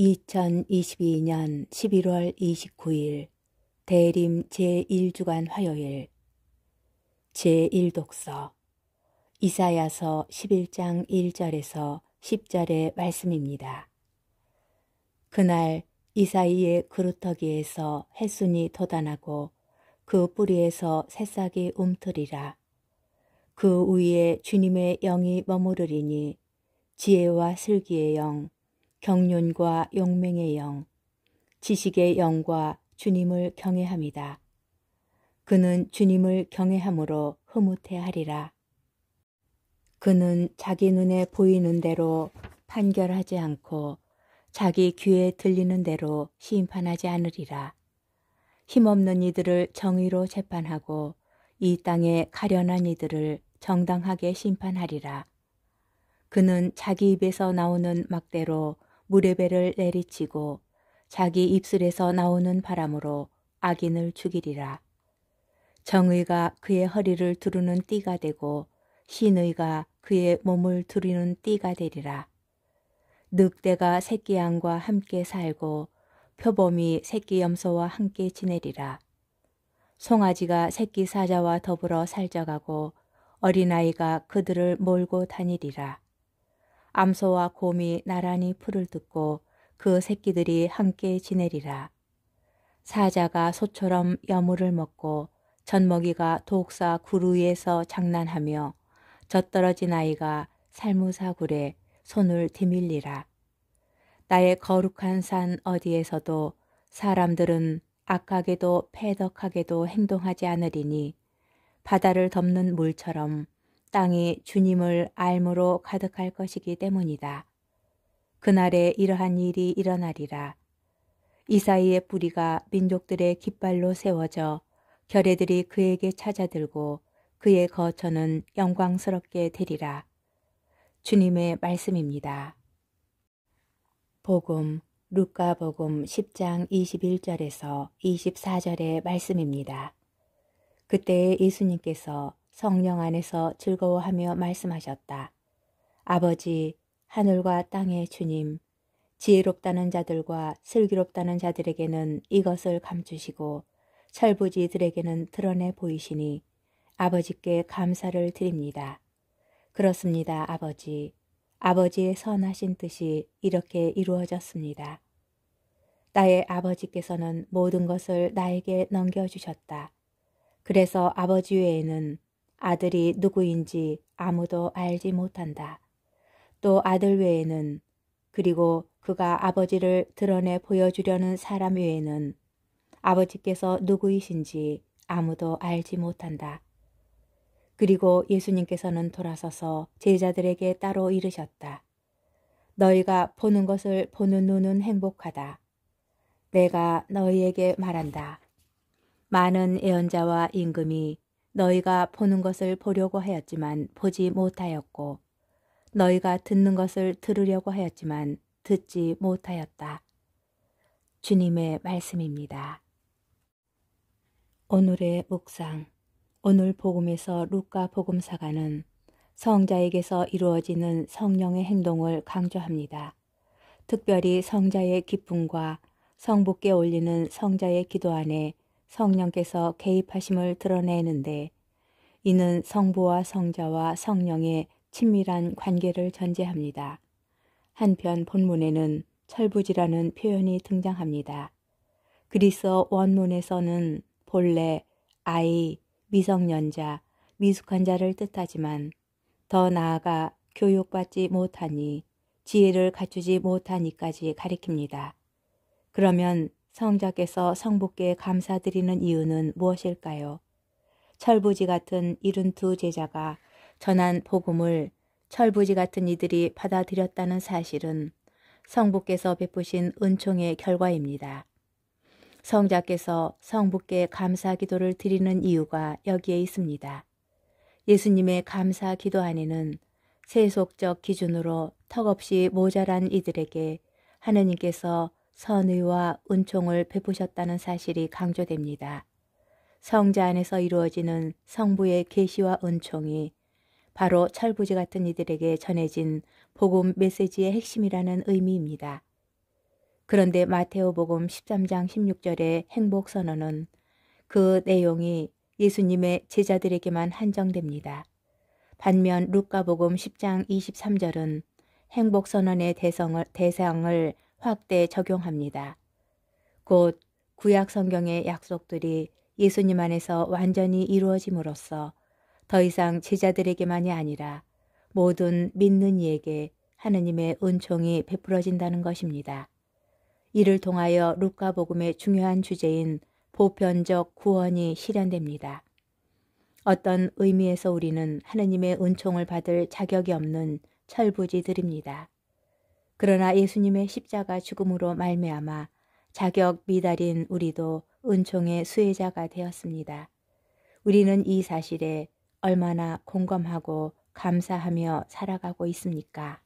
2022년 11월 29일 대림 제1주간 화요일 제1독서 이사야서 11장 1절에서 10절의 말씀입니다. 그날 이사이의 그루터기에서 햇순이 돋아나고 그 뿌리에서 새싹이 움트리라. 그 위에 주님의 영이 머무르리니 지혜와 슬기의 영, 경륜과 용맹의 영, 지식의 영과 주님을 경외함이다. 그는 주님을 경외함으로 흐뭇해하리라. 그는 자기 눈에 보이는 대로 판결하지 않고 자기 귀에 들리는 대로 심판하지 않으리라. 힘없는 이들을 정의로 재판하고 이 땅에 가련한 이들을 정당하게 심판하리라. 그는 자기 입에서 나오는 막대로 물의 배를 내리치고 자기 입술에서 나오는 바람으로 악인을 죽이리라. 정의가 그의 허리를 두르는 띠가 되고 신의가 그의 몸을 두르는 띠가 되리라. 늑대가 새끼 양과 함께 살고 표범이 새끼 염소와 함께 지내리라. 송아지가 새끼 사자와 더불어 살쪄가고 어린아이가 그들을 몰고 다니리라. 암소와 곰이 나란히 풀을 뜯고 그 새끼들이 함께 지내리라. 사자가 소처럼 여물을 먹고 젖먹이가 독사 구루 위에서 장난하며 젖떨어진 아이가 살무사굴에 손을 디밀리라. 나의 거룩한 산 어디에서도 사람들은 악하게도 패덕하게도 행동하지 않으리니 바다를 덮는 물처럼 땅이 주님을 알므로 가득할 것이기 때문이다. 그날에 이러한 일이 일어나리라. 이사이의 뿌리가 민족들의 깃발로 세워져 결애들이 그에게 찾아들고 그의 거처는 영광스럽게 되리라. 주님의 말씀입니다. 복음 루카복음 10장 21절에서 24절의 말씀입니다. 그때 예수님께서 성령 안에서 즐거워하며 말씀하셨다. 아버지, 하늘과 땅의 주님, 지혜롭다는 자들과 슬기롭다는 자들에게는 이것을 감추시고 철부지들에게는 드러내 보이시니 아버지께 감사를 드립니다. 그렇습니다, 아버지. 아버지의 선하신 뜻이 이렇게 이루어졌습니다. 나의 아버지께서는 모든 것을 나에게 넘겨주셨다. 그래서 아버지 외에는 아들이 누구인지 아무도 알지 못한다. 또 아들 외에는 그리고 그가 아버지를 드러내 보여주려는 사람 외에는 아버지께서 누구이신지 아무도 알지 못한다. 그리고 예수님께서는 돌아서서 제자들에게 따로 이르셨다. 너희가 보는 것을 보는 눈은 행복하다. 내가 너희에게 말한다. 많은 예언자와 임금이 너희가 보는 것을 보려고 하였지만 보지 못하였고 너희가 듣는 것을 들으려고 하였지만 듣지 못하였다. 주님의 말씀입니다. 오늘의 묵상 오늘 복음에서 루카 복음사가는 성자에게서 이루어지는 성령의 행동을 강조합니다. 특별히 성자의 기쁨과 성부께 올리는 성자의 기도 안에 성령께서 개입하심을 드러내는데 이는 성부와 성자와 성령의 친밀한 관계를 전제합니다. 한편 본문에는 철부지라는 표현이 등장합니다. 그리스 원문에서는 본래 아이, 미성년자, 미숙한 자를 뜻하지만 더 나아가 교육받지 못하니 지혜를 갖추지 못하니까지 가리킵니다. 그러면 성자께서 성부께 감사드리는 이유는 무엇일까요? 철부지 같은 이른 두 제자가 전한 복음을 철부지 같은 이들이 받아들였다는 사실은 성부께서 베푸신 은총의 결과입니다. 성자께서 성부께 감사 기도를 드리는 이유가 여기에 있습니다. 예수님의 감사 기도 안에는 세속적 기준으로 턱없이 모자란 이들에게 하느님께서 선의와 은총을 베푸셨다는 사실이 강조됩니다. 성자 안에서 이루어지는 성부의 계시와 은총이 바로 철부지 같은 이들에게 전해진 복음 메시지의 핵심이라는 의미입니다. 그런데 마테오복음 13장 16절의 행복 선언은 그 내용이 예수님의 제자들에게만 한정됩니다. 반면 루카복음 10장 23절은 행복 선언의 대성을, 대상을 확대 적용합니다. 곧 구약 성경의 약속들이 예수님 안에서 완전히 이루어짐으로써 더 이상 제자들에게만이 아니라 모든 믿는 이에게 하느님의 은총이 베풀어진다는 것입니다. 이를 통하여 루카복음의 중요한 주제인 보편적 구원이 실현됩니다. 어떤 의미에서 우리는 하느님의 은총을 받을 자격이 없는 철부지들입니다. 그러나 예수님의 십자가 죽음으로 말미암아 자격 미달인 우리도 은총의 수혜자가 되었습니다. 우리는 이 사실에 얼마나 공감하고 감사하며 살아가고 있습니까?